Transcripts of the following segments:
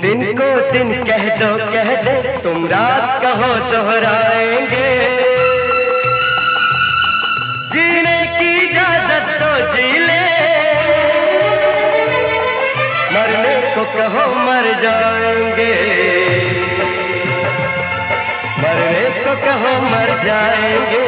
दिन को दिन कह दो, कह दे, तुम रात कहो दोहराएँगे। जीने की इजाज़त तो जी ले। मरने को कहो मर जाएँगे। मरने को कहो मर जाएँगे।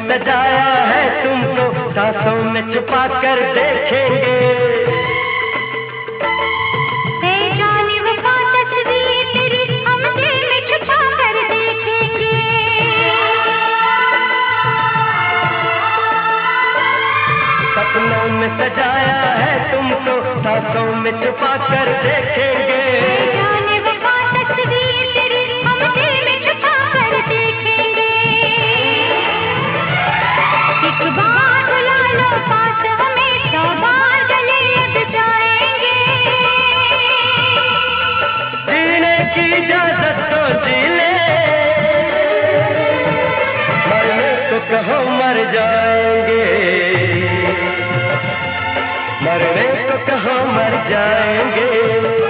सजाया है तुमको सांसों में छुपा कर देखेंगे। सपनों में सजाया है तुमको सांसों में छुपा कर देखेंगे। मरने कहाँ मर जाएँगे?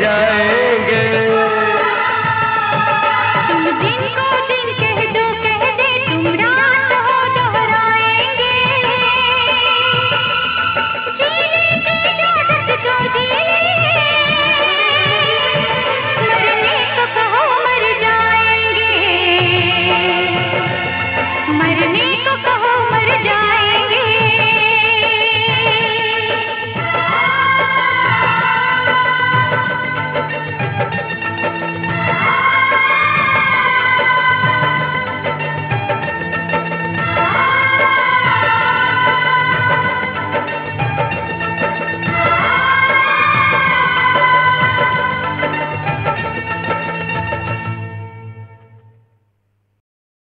जय